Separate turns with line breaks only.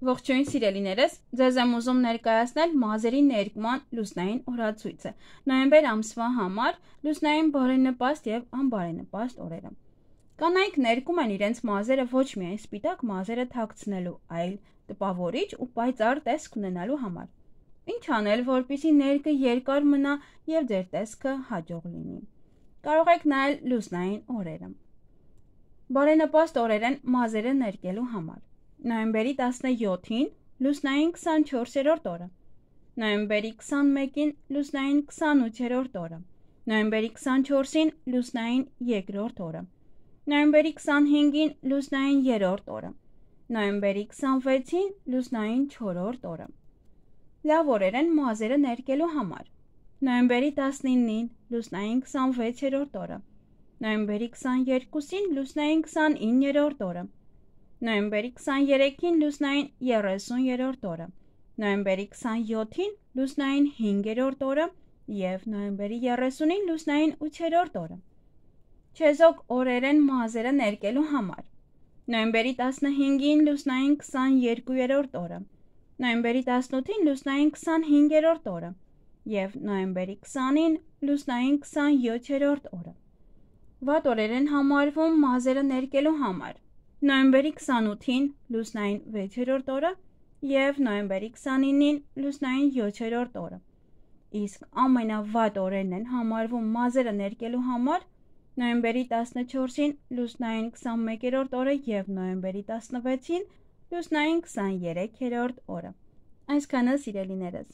Ողջույն սիրելիներս, ձեզ եմ ուզում ներկայացնել մազերի ներկման լուսնային օրացույցը։ Նոյեմբեր ամսվա համար լուսնային բարենպաստ եւ անբարենպաստ օրերը։ Կանայք ներկում են իրենց մազերը ոչ միայն սպիտակ մազերը թաքցնելու, այլ տպավորիչ ու պայծառ տեսք ունենալու համար։ Ինչ անել, որպեսզի ներկը երկար մնա եւ ձեր տեսքը հաջող լինի։ Կարող եք նայել լուսնային օրերը։ Բարենպաստ օրեր են մազերը ներկելու համար նոյեմբերի 17-ին լուսնային 24-րդ օրը, նոյեմբերի 21-ին լուսնային 28-րդ օրը, նոյեմբերի 24-ին լուսնային 2-րդ օրը, նոյեմբերի 25-ին լուսնային 3-րդ օրը, նոյեմբերի 26-ին լուսնային 4-րդ օրը։ Լավ օրեր են մազերը ներկելու համար։ Նոյեմբերի 19-ին լուսնային 26-րդ օրը, նոյեմբերի 22-ին լուսնային 29-րդ օրը, նոյեմբերի 23-ին լուսնային 30-րդ օրը, նոյեմբերի 27-ին լուսնային 5-րդ օրը եւ նոյեմբերի 30-ին լուսնային 8-րդ օրը։ Չեզոք օրեր են մազերը ներկելու համար։ Նոյեմբերի 15-ին լուսնային 22-րդ օրը, նոյեմբերի 18-ին լուսնային 25-րդ օրը եւ նոյեմբերի 20-ին լուսնային 27-րդ օրը։ Վատ օրեր են համարվում մազերը ներկելու համար նոյեմբերի 28-ին լուսնային 6-րդ օրը եւ նոյեմբերի 29-ին լուսնային 7-րդ օրը։ Իսկ ամենավատ օրերն են համարվում մազերը ներկելու համար նոյեմբերի 14-ին լուսնային 21-րդ օրը եւ նոյեմբերի 16-ին լուսնային 23-րդ օրը։ Այսքանը սիրելիներս